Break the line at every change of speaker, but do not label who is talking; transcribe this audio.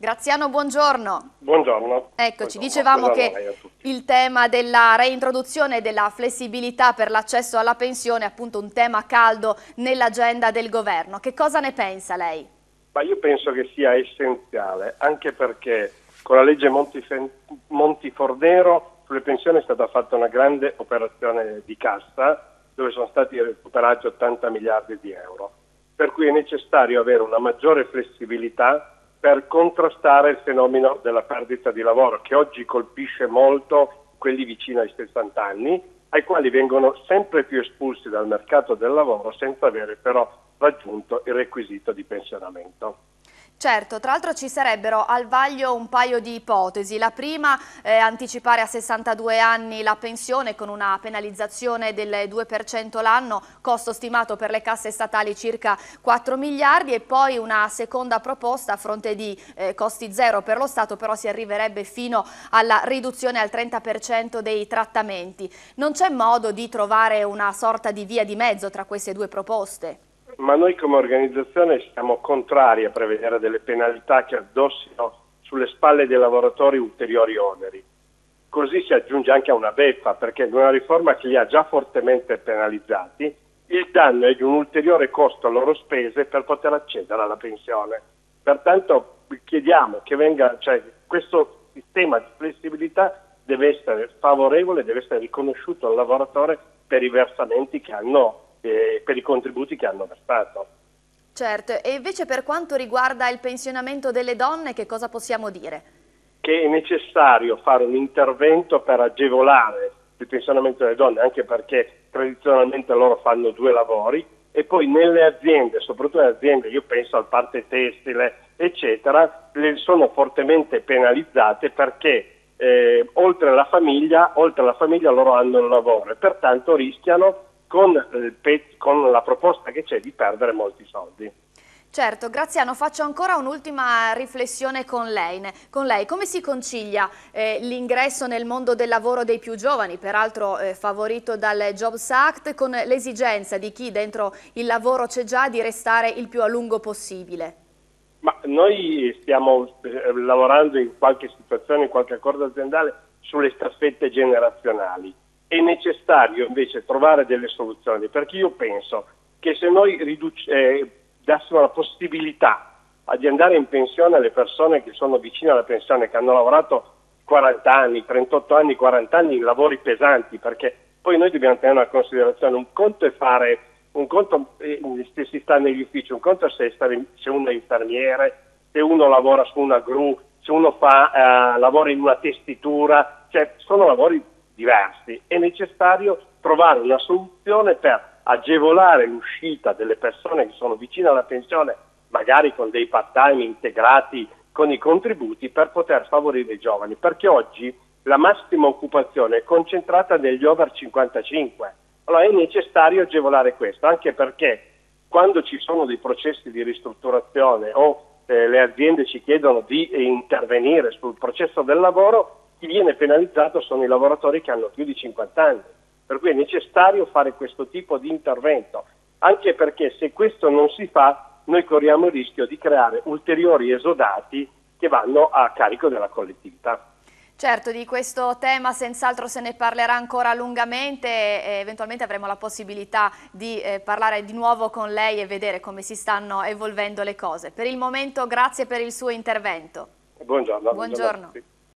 Graziano, buongiorno.
Buongiorno.
Eccoci,
buongiorno.
dicevamo
Buongiorno
che il tema della reintroduzione della flessibilità per l'accesso alla pensione è appunto un tema caldo nell'agenda del governo. Che cosa ne pensa lei?
Ma io penso che sia essenziale, anche perché con la legge Montifordero sulle pensioni è stata fatta una grande operazione di cassa dove sono stati recuperati 80 miliardi di euro. Per cui è necessario avere una maggiore flessibilità per contrastare il fenomeno della perdita di lavoro che oggi colpisce molto quelli vicino ai 60 anni, ai quali vengono sempre più espulsi dal mercato del lavoro senza avere però raggiunto il requisito di pensionamento.
Certo, tra l'altro ci sarebbero al vaglio un paio di ipotesi. La prima è anticipare a 62 anni la pensione con una penalizzazione del 2% l'anno, costo stimato per le casse statali circa 4 miliardi e poi una seconda proposta a fronte di eh, costi zero per lo Stato, però si arriverebbe fino alla riduzione al 30% dei trattamenti. Non c'è modo di trovare una sorta di via di mezzo tra queste due proposte?
Ma noi come organizzazione siamo contrari a prevedere delle penalità che addossino sulle spalle dei lavoratori ulteriori oneri. Così si aggiunge anche a una beffa, perché è una riforma che li ha già fortemente penalizzati, il danno è di un ulteriore costo a loro spese per poter accedere alla pensione. Pertanto chiediamo che venga, cioè, questo sistema di flessibilità deve essere favorevole, deve essere riconosciuto al lavoratore per i versamenti che hanno per i contributi che hanno versato.
Certo, e invece per quanto riguarda il pensionamento delle donne, che cosa possiamo dire?
Che è necessario fare un intervento per agevolare il pensionamento delle donne, anche perché tradizionalmente loro fanno due lavori, e poi nelle aziende, soprattutto nelle aziende, io penso al parte tessile, eccetera, sono fortemente penalizzate perché eh, oltre, alla famiglia, oltre alla famiglia loro hanno il lavoro e pertanto rischiano con, con la proposta che c'è di perdere molti soldi.
Certo, Graziano, faccio ancora un'ultima riflessione con lei. con lei. Come si concilia eh, l'ingresso nel mondo del lavoro dei più giovani, peraltro eh, favorito dal Jobs Act, con l'esigenza di chi dentro il lavoro c'è già di restare il più a lungo possibile?
Ma noi stiamo eh, lavorando in qualche situazione, in qualche accordo aziendale, sulle staffette generazionali è necessario invece trovare delle soluzioni, perché io penso che se noi eh, dassimo la possibilità di andare in pensione alle persone che sono vicine alla pensione, che hanno lavorato 40 anni, 38 anni, 40 anni in lavori pesanti, perché poi noi dobbiamo tenere in considerazione un conto è fare, un conto eh, se si sta negli uffici, un conto è se, stare, se uno è infermiere, se uno lavora su una gru, se uno fa, eh, lavora in una testitura, cioè sono lavori diversi, è necessario trovare una soluzione per agevolare l'uscita delle persone che sono vicine alla pensione, magari con dei part-time integrati con i contributi, per poter favorire i giovani, perché oggi la massima occupazione è concentrata negli over 55. Allora è necessario agevolare questo, anche perché quando ci sono dei processi di ristrutturazione o eh, le aziende ci chiedono di intervenire sul processo del lavoro, chi viene penalizzato sono i lavoratori che hanno più di 50 anni. Per cui è necessario fare questo tipo di intervento, anche perché se questo non si fa noi corriamo il rischio di creare ulteriori esodati che vanno a carico della collettività.
Certo, di questo tema senz'altro se ne parlerà ancora lungamente e eventualmente avremo la possibilità di eh, parlare di nuovo con lei e vedere come si stanno evolvendo le cose. Per il momento grazie per il suo intervento.
Buongiorno.
buongiorno. buongiorno